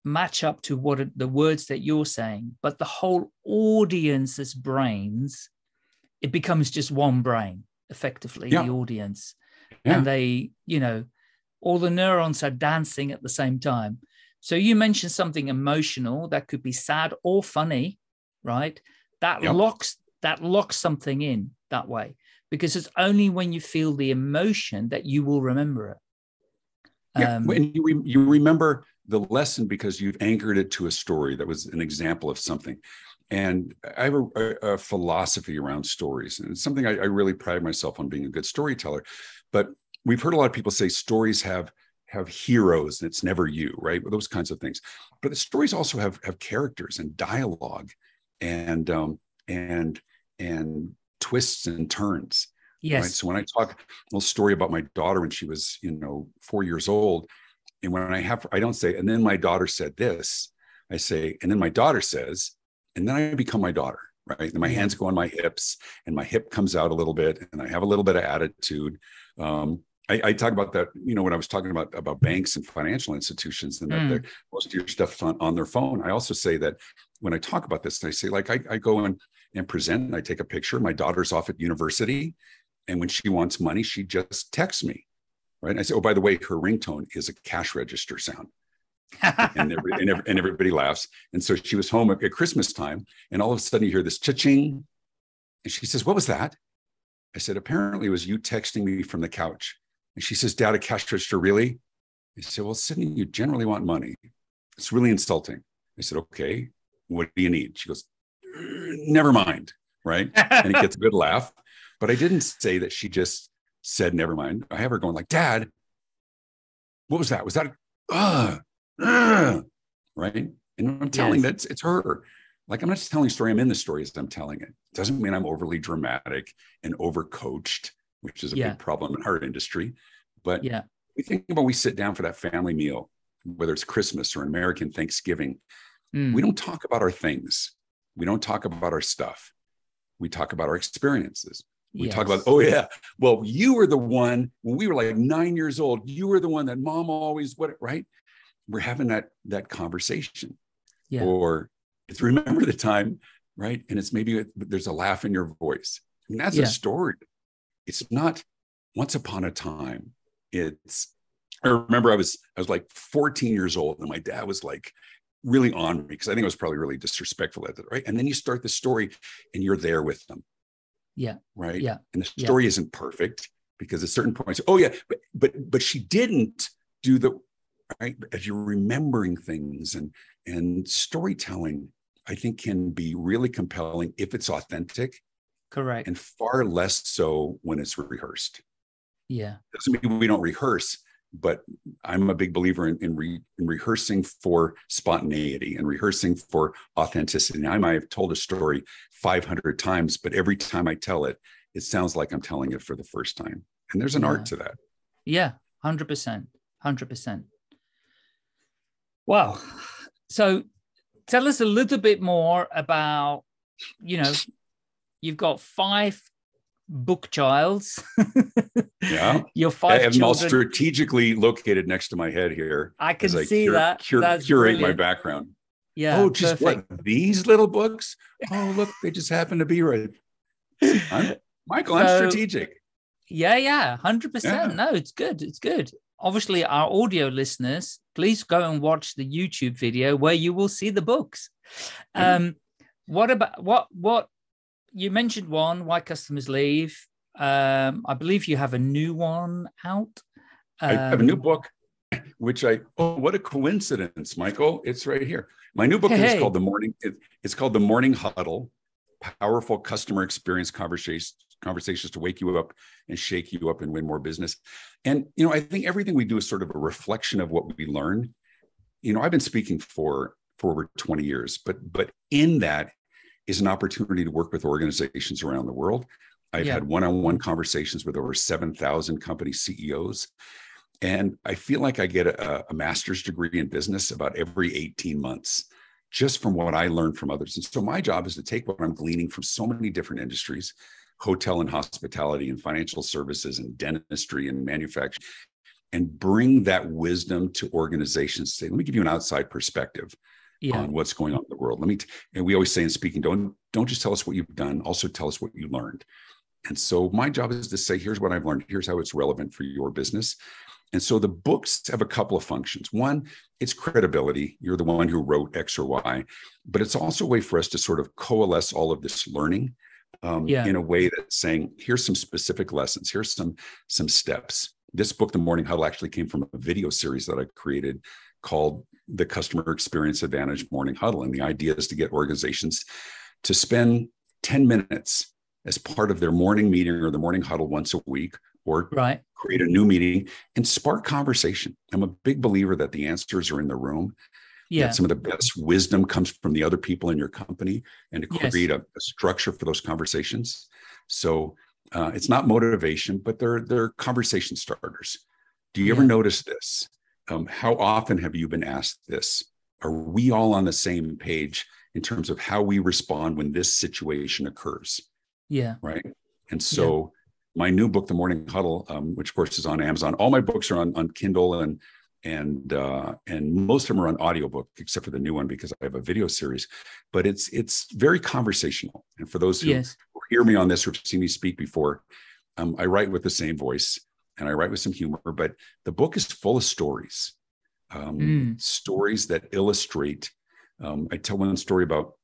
Speaker 2: match up to what the words that you're saying, but the whole audience's brains, it becomes just one brain, effectively, yeah. the audience yeah. and they, you know, all the neurons are dancing at the same time. So you mentioned something emotional that could be sad or funny, right? That yep. locks that locks something in that way because it's only when you feel the emotion that you will remember it.
Speaker 3: Yeah, um, when you re- you remember the lesson because you've anchored it to a story that was an example of something. And I have a, a philosophy around stories, and it's something I, I really pride myself on being a good storyteller. But we've heard a lot of people say stories have have heroes and it's never you, right? Those kinds of things. But the stories also have have characters and dialogue and um and and twists and turns.
Speaker 2: Yes.
Speaker 3: Right? So when I talk a little story about my daughter when she was, you know, four years old, And when I have, I don't say, and then my daughter said this. I say, and then my daughter says, and then I become my daughter, right? And my hands go on my hips, and my hip comes out a little bit, and I have a little bit of attitude. Um, I, I, talk about that, you know, when I was talking about about banks and financial institutions, and that mm. most of your stuff on, on their phone. I also say that when I talk about this, I say like I, I go and and present, and I take a picture. My daughter's off at university, and when she wants money, she just texts me, right? And I say, oh, by the way, her ringtone is a cash register sound. And, every, and, every, and, everybody laughs. And so she was home at, at Christmas time, and all of a sudden you hear this cha-ching, and she says, "What was that?" I said, "Apparently it was you texting me from the couch." And she says, "Dad, a cash register, really?" I said, "Well, Sydney, you generally want money. It's really insulting." I said, "Okay, what do you need?" She goes, "Never mind." Right, and it gets a good laugh. But I didn't say that she just said, "Never mind." I have her going like, "Dad, what was that? Was that?" Uh, right? And I'm telling yes. that it's, it's her. Like I'm not just telling a story, I'm in the story as I'm telling it. it doesn't mean I'm overly dramatic and overcoached, which is a yeah. big problem in our industry. But
Speaker 2: yeah,
Speaker 3: we think about we sit down for that family meal, whether it's Christmas or American Thanksgiving. Mm. We don't talk about our things. We don't talk about our stuff. We talk about our experiences. We yes. talk about, oh yeah, well, you were the one when we were like nine years old. You were the one that mom always what right we're having that that conversation.
Speaker 2: Yeah.
Speaker 3: or it's remember the time right? And it's maybe there's a laugh in your voice. And that's yeah. a story. It's not once upon a time. It's i remember i was i was like 14 years old and my dad was like really on me because i think i was probably really disrespectful at it right? And then you start the story and you're there with them.
Speaker 2: Yeah.
Speaker 3: Right?
Speaker 2: Yeah.
Speaker 3: And the story yeah. isn't perfect because at certain points oh yeah but but but she didn't do the right? As you're remembering things and and storytelling i think can be really compelling if it's authentic
Speaker 2: correct.
Speaker 3: and far less so when it's rehearsed.
Speaker 2: Yeah.
Speaker 3: Doesn't mean we don't rehearse but i'm a big believer in in, re, in rehearsing for spontaneity and rehearsing for authenticity. I might have told a story 500 times but every time i tell it it sounds like i'm telling it for the first time. And there's an
Speaker 2: yeah.
Speaker 3: art to that.
Speaker 2: Yeah 100% 100% Wow. So tell us a little bit more about, you know, you've got five book childs.
Speaker 3: yeah.
Speaker 2: Your five
Speaker 3: I them all strategically located next to my head here.
Speaker 2: I can see cur- that.
Speaker 3: Cur- That's curate brilliant. my background.
Speaker 2: Yeah.
Speaker 3: Oh, just perfect. what? These little books? Oh, look, they just happen to be right. I'm, Michael, so, I'm strategic.
Speaker 2: Yeah, yeah, 100%. Yeah. No, it's good. It's good obviously our audio listeners, please go and watch the YouTube video where you will see the books. Mm-hmm. Um, what about what what you mentioned one, why customers leave. Um, I believe you have a new one out.
Speaker 3: Um, I have a new um, book, which I oh, what a coincidence, Michael. It's right here. My new book hey, is called The Morning, it, it's called The Morning Huddle, Powerful Customer Experience Conversations conversations to wake you up and shake you up and win more business. And you know, I think everything we do is sort of a reflection of what we learn. You know, I've been speaking for for over 20 years, but but in that is an opportunity to work with organizations around the world. I've yeah. had one-on-one conversations with over 7,000 company CEOs. And I feel like I get a, a master's degree in business about every 18 months just from what I learned from others. And so my job is to take what I'm gleaning from so many different industries hotel and hospitality and financial services and dentistry and manufacturing and bring that wisdom to organizations say let me give you an outside perspective yeah. on what's going on in the world let me t- and we always say in speaking don't don't just tell us what you've done also tell us what you learned and so my job is to say here's what i've learned here's how it's relevant for your business and so the books have a couple of functions. One, it's credibility. You're the one who wrote X or Y, but it's also a way for us to sort of coalesce all of this learning um, yeah. in a way that's saying, here's some specific lessons, here's some some steps. This book, The Morning Huddle, actually came from a video series that I created called the Customer Experience Advantage Morning Huddle. And the idea is to get organizations to spend 10 minutes as part of their morning meeting or the morning huddle once a week or
Speaker 2: right.
Speaker 3: create a new meeting and spark conversation. I'm a big believer that the answers are in the room
Speaker 2: yeah.
Speaker 3: some of the best wisdom comes from the other people in your company and to create yes. a, a, structure for those conversations so uh, it's not motivation but they're they're conversation starters do you yeah. ever notice this um, how often have you been asked this? Are we all on the same page in terms of how we respond when this situation occurs?
Speaker 2: Yeah.
Speaker 3: Right. And so, yeah. my new book, The Morning Huddle, um, which of course is on Amazon. All my books are on, on Kindle and and uh, and most of them are on audiobook except for the new one because I have a video series. But it's it's very conversational. And for those who,
Speaker 2: yes.
Speaker 3: who hear me on this or have seen me speak before, um, I write with the same voice and I write with some humor. But the book is full of stories, um, mm. stories that illustrate. Um, I tell one story about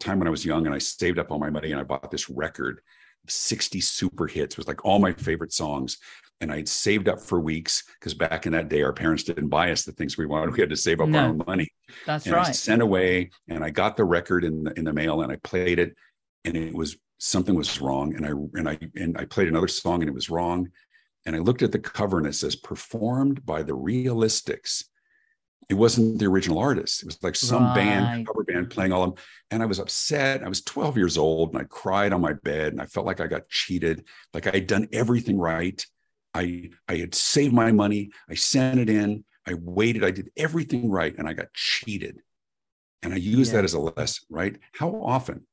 Speaker 3: time when I was young and I saved up all my money and I bought this record 60 super hits was like all my favorite songs and I'd saved up for weeks because back in that day, our parents didn't buy us the things we wanted. We had to save up no, our own money.
Speaker 2: That's
Speaker 3: and
Speaker 2: right.
Speaker 3: I sent away and I got the record in the, in the mail and I played it and it was something was wrong. And I, and I, and I played another song and it was wrong. And I looked at the cover and it says performed by the realistics. It wasn't the original artist. It was like some right. band, cover band playing all of them. And I was upset. I was 12 years old and I cried on my bed and I felt like I got cheated, like I had done everything right I, I had saved my money. I sent it in. I waited. I did everything right and I got cheated. And I use yeah. that as a lesson, right? How often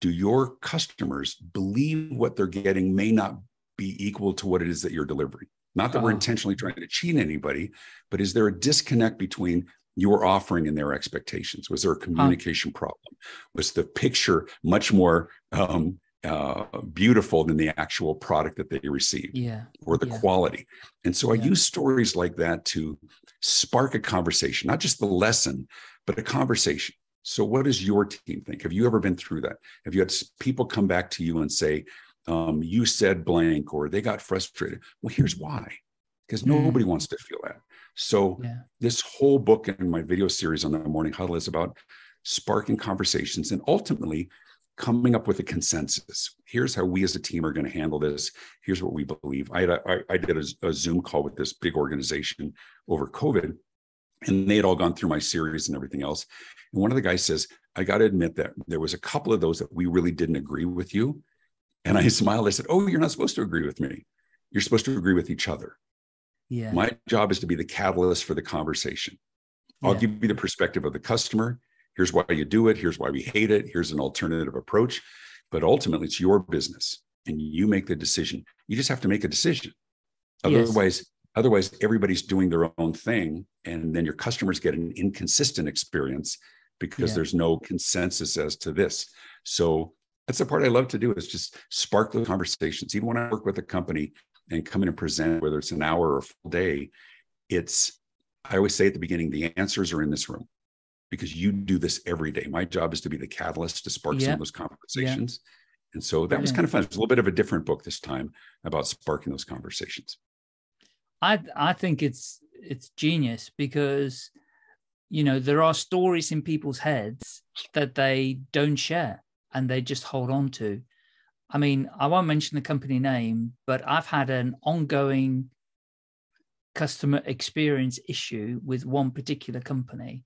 Speaker 3: do your customers believe what they're getting may not be equal to what it is that you're delivering? Not that we're uh-huh. intentionally trying to cheat anybody, but is there a disconnect between your offering and their expectations? Was there a communication problem? Was the picture much more um, uh, beautiful than the actual product that they received
Speaker 2: yeah.
Speaker 3: or the
Speaker 2: yeah.
Speaker 3: quality. And so
Speaker 2: yeah.
Speaker 3: I use stories like that to spark a conversation, not just the lesson, but a conversation. So, what does your team think? Have you ever been through that? Have you had people come back to you and say, um, you said blank, or they got frustrated? Well, here's why because mm. nobody wants to feel that. So, this whole book and my video series on the morning huddle is about sparking conversations and ultimately coming up with a consensus. Here's how we as a team are going to handle this. Here's what we believe. I, a, I, I did a, a, Zoom call with this big organization over COVID, and they had all gone through my series and everything else. And one of the guys says, I got to admit that there was a couple of those that we really didn't agree with you. And I smiled. I said, Oh, you're not supposed to agree with me. You're supposed to agree with each other.
Speaker 2: Yeah.
Speaker 3: My job is to be the catalyst for the conversation. I'll yeah. give you the perspective of the customer here's why you do it. Here's why we hate it. Here's an alternative approach. But ultimately it's your business and you make the decision. You just have to make a decision. Otherwise yes. otherwise everybody's doing their own thing and then your customers get an inconsistent experience because yeah. there's no consensus as to this. So that's the part i love to do is just spark the conversations. Even when i work with a company and come in and present whether it's an hour or a full day it's i always say at the beginning the answers are in this room because you do this every day. My job is to be the catalyst to spark some of those conversations. And so that was kind of fun. It's a little bit of a different book this time about sparking those conversations.
Speaker 2: I I think it's it's genius because you know there are stories in people's heads that they don't share and they just hold on to. I mean, I won't mention the company name, but I've had an ongoing customer experience issue with one particular company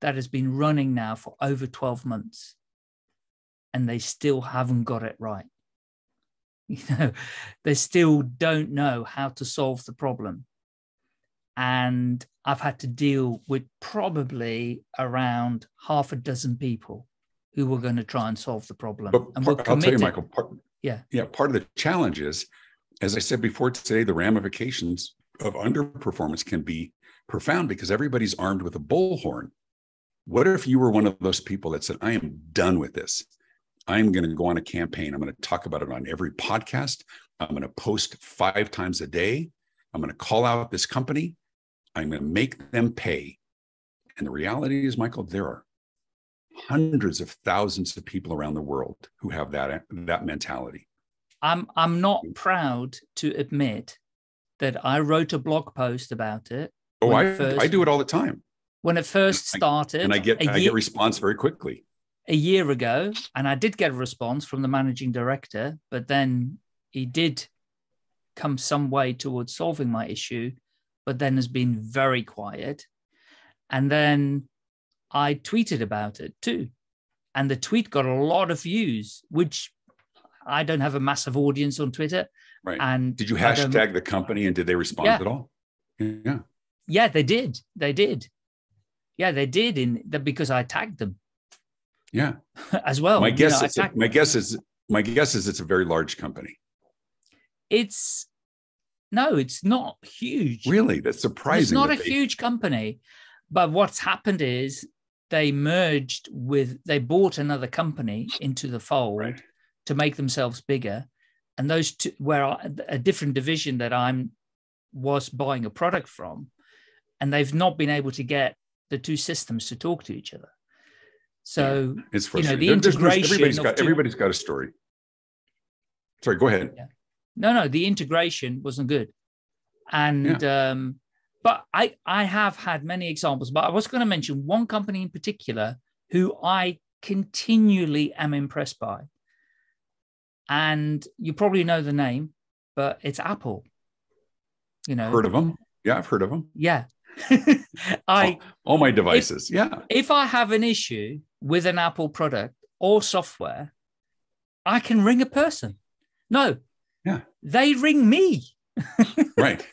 Speaker 2: that has been running now for over 12 months and they still haven't got it right. You know, they still don't know how to solve the problem. And I've had to deal with probably around half a dozen people who were going to try and solve the problem.
Speaker 3: But
Speaker 2: and
Speaker 3: part, I'll tell you, Michael, part,
Speaker 2: yeah.
Speaker 3: Yeah. Part of the challenge is, as I said before today, the ramifications of underperformance can be profound because everybody's armed with a bullhorn what if you were one of those people that said, I am done with this? I'm going to go on a campaign. I'm going to talk about it on every podcast. I'm going to post five times a day. I'm going to call out this company. I'm going to make them pay. And the reality is, Michael, there are hundreds of thousands of people around the world who have that, that mentality.
Speaker 2: I'm I'm not proud to admit that I wrote a blog post about it.
Speaker 3: Oh, I, first, I do it all the time
Speaker 2: when it first started.
Speaker 3: And I get I year, get response very quickly.
Speaker 2: A year ago, and I did get a response from the managing director, but then he did come some way towards solving my issue, but then has been very quiet. And then I tweeted about it too. And the tweet got a lot of views, which I don't have a massive audience on Twitter.
Speaker 3: Right.
Speaker 2: And
Speaker 3: did you hashtag the company and did they respond
Speaker 2: yeah.
Speaker 3: at all? Yeah.
Speaker 2: Yeah, they did. They did. Yeah, they did in the, because I tagged them
Speaker 3: Yeah.
Speaker 2: as well.
Speaker 3: my
Speaker 2: You
Speaker 3: guess
Speaker 2: know,
Speaker 3: is my guess is my guess is it's a very large company.
Speaker 2: it's no, it's not huge.
Speaker 3: Really, that's surprising.
Speaker 2: It's not a
Speaker 3: they-
Speaker 2: huge company, but what's happened is they merged with they bought another company into the fold
Speaker 3: Right.
Speaker 2: to make themselves bigger, and those two where I, a different division that I'm was buying a product from, and they've not been able to get the two systems to talk to each other. So
Speaker 3: It's
Speaker 2: you know, the
Speaker 3: There- there's
Speaker 2: integration
Speaker 3: everybody's got
Speaker 2: two-
Speaker 3: everybody's got a story. Sorry, go ahead.
Speaker 2: no, no, the integration wasn't good, and um, but I I have had many examples, but I was going to mention one company in particular who I continually am impressed by, and you probably know the name, but it's Apple. You know,
Speaker 3: Heard of them? Yeah, I've heard of them.
Speaker 2: yeah. I
Speaker 3: All my devices. yeah.
Speaker 2: if I have an issue with an Apple product or software, I can ring a person. No,
Speaker 3: Yeah.
Speaker 2: they ring me.
Speaker 3: Right.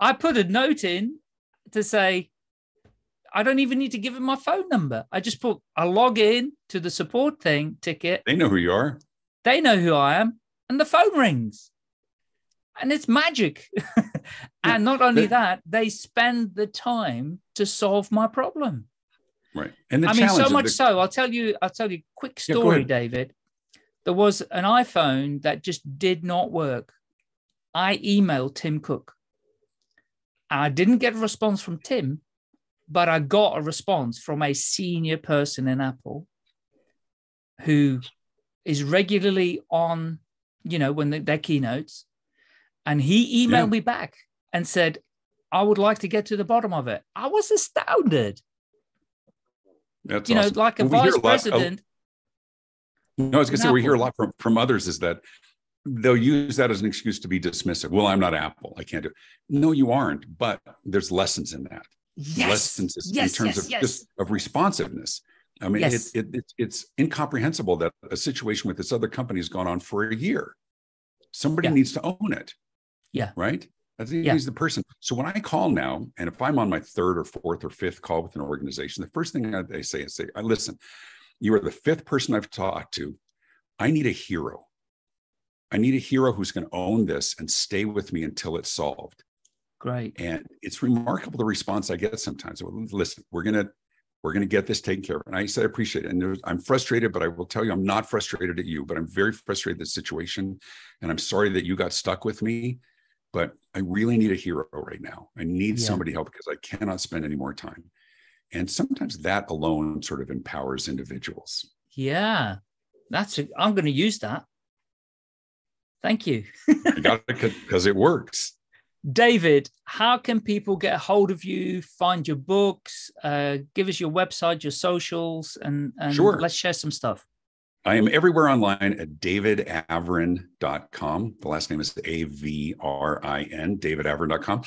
Speaker 2: I put a note in to say, I don't even need to give them my phone number. I just put, I log in to the support thing ticket.
Speaker 3: They know who you are.
Speaker 2: They know who I am, and the phone rings. And it's magic. and not only that, they spend the time to solve my problem.
Speaker 3: Right. And the
Speaker 2: I mean, so much
Speaker 3: the-
Speaker 2: so. I'll tell you. I'll tell you a quick story,
Speaker 3: ahead.
Speaker 2: David. There was an iPhone that just did not work. I emailed Tim Cook. I didn't get a response from Tim, but I got a response from a senior person in Apple who is regularly on, you know, when they, their keynotes, and he emailed
Speaker 3: Yeah.
Speaker 2: me back and said, "I would like to get to the bottom of it." I was astounded
Speaker 3: That's
Speaker 2: you know, like a
Speaker 3: Well,
Speaker 2: vice president.
Speaker 3: No, I was going to say we hear a lot from from others is that they'll use that as an excuse to be dismissive. Well, I'm not Apple. I can't do. It. No, you aren't. But there's lessons in that.
Speaker 2: Yes,
Speaker 3: Lessons in
Speaker 2: yes,
Speaker 3: terms
Speaker 2: yes,
Speaker 3: of
Speaker 2: yes.
Speaker 3: just of responsiveness. I mean, it, it, it's it's incomprehensible that a situation with this other company has gone on for a year. Somebody
Speaker 2: Yeah.
Speaker 3: needs to own it.
Speaker 2: Yeah.
Speaker 3: Right. That's
Speaker 2: Yeah.
Speaker 3: he's the person. So when I call now, and if I'm on my third or fourth or fifth call with an organization, the first thing I, they say is, "Say, I listen. You are the fifth person I've talked to. I need a hero. I need a hero who's going to own this and stay with me until it's solved."
Speaker 2: Great.
Speaker 3: And it's remarkable the response I get sometimes. Well, listen, we're gonna we're gonna get this taken care of. And I said, I appreciate it. And there's, I'm frustrated, but I will tell you, I'm not frustrated at you, but I'm very frustrated at the situation. And I'm sorry that you got stuck with me. But I really need a hero right now. I need
Speaker 2: Yeah.
Speaker 3: somebody help because I cannot spend any more time. And sometimes that alone sort of empowers individuals.
Speaker 2: Yeah, that's. A, I'm going to use that. Thank you,
Speaker 3: I got it because it works.
Speaker 2: David. How can people get a hold of you? Find your books. Uh, give us your website, your socials, and and
Speaker 3: Sure.
Speaker 2: let's share some stuff.
Speaker 3: I am everywhere online at davidavrin.com. The last name is A V R I N, davidavrin.com.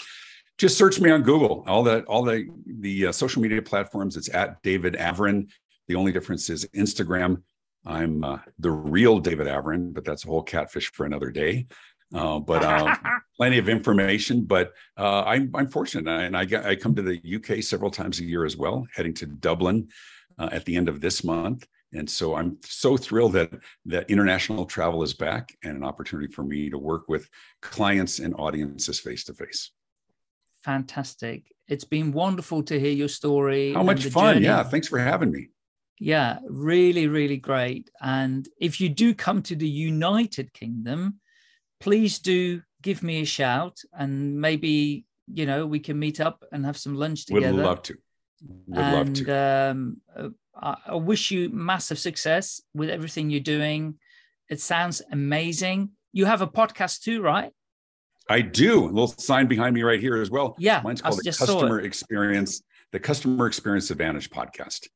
Speaker 3: Just search me on Google. All the all the the uh, social media platforms. It's at David Avrin. The only difference is Instagram. I'm uh, the real David Avrin, but that's a whole catfish for another day. Uh, but uh, plenty of information. But uh, I'm I'm fortunate, and I got, I come to the UK several times a year as well, heading to Dublin uh, at the end of this month. And so I'm so thrilled that that international travel is back and an opportunity for me to work with clients and audiences face to face.
Speaker 2: Fantastic. It's been wonderful to hear your story.
Speaker 3: How much fun!
Speaker 2: journey.
Speaker 3: Yeah, thanks for having me.
Speaker 2: Yeah, really, really great. And if you do come to the United Kingdom, please do give me a shout and maybe, you know, we can meet up and have some lunch together.
Speaker 3: Would love to. Would love to.
Speaker 2: um, uh, I, wish you massive success with everything you're doing. It sounds amazing. You have a podcast too, right?
Speaker 3: I do. A little sign behind me right here as well.
Speaker 2: Yeah,
Speaker 3: Mine's called the
Speaker 2: just.
Speaker 3: Customer Experience, the Customer Experience Advantage podcast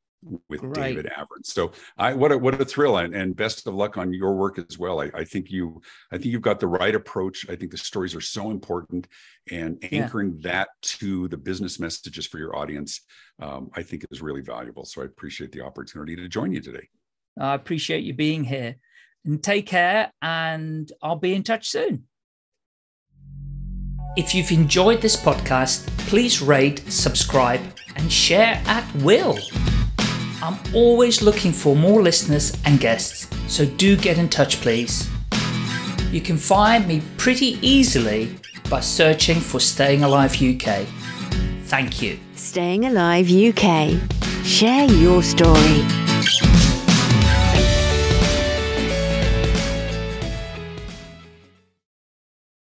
Speaker 3: with
Speaker 2: Great.
Speaker 3: David Avrin. So I what a what a thrill and, and best of luck on your work as well. I, I think you I think you've got the right approach. I think the stories are so important and
Speaker 2: Yeah.
Speaker 3: anchoring that to the business messages for your audience, um, I think is really valuable. So I appreciate the opportunity to join you today.
Speaker 2: I appreciate you being here and take care. And I'll be in touch soon. If you've enjoyed this podcast, please rate, subscribe, and share at will. I'm always looking for more listeners and guests, so do get in touch, please. You can find me pretty easily by searching for Staying Alive UK. Thank you.
Speaker 1: Staying Alive UK. Share your story.